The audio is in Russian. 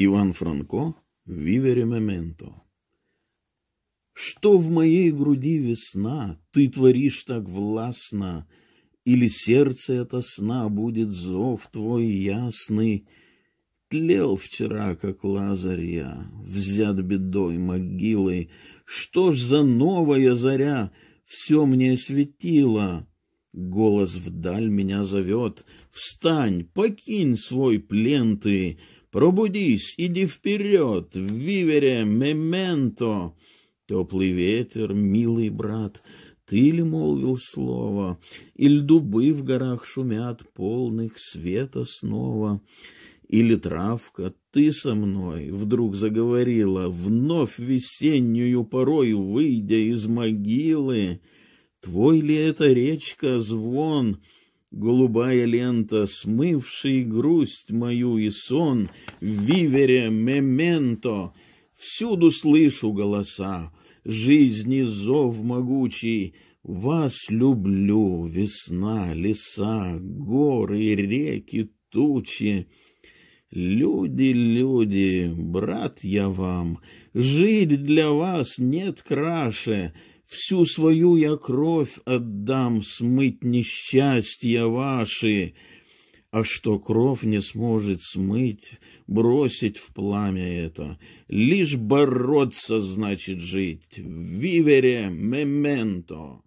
Иван Франко, Вивере Мементо. Что в моей груди весна, ты творишь так властно, Или сердце это сна будет зов твой ясный, Тлел вчера, как лазарь я, взят бедой могилой, Что ж за новая заря? Все мне осветила? Голос вдаль меня зовет, встань, покинь свой плен ты, Пробудись, иди вперед, вивере, мементо. Теплый ветер, милый брат, ты ли молвил слово, Или дубы в горах шумят, полных света снова, Или травка, ты со мной вдруг заговорила, Вновь весеннюю порою выйдя из могилы. Твой ли это речка звон, — Голубая лента, смывший грусть мою и сон, Вивере, мементо, всюду слышу голоса, Жизни зов могучий, вас люблю, весна, леса, горы, реки, тучи. Люди, люди, брат я вам, жить для вас нет краше, Всю свою я кровь отдам смыть несчастья ваши, а что кровь не сможет смыть, бросить в пламя это, лишь бороться значит жить. Вивере мементо.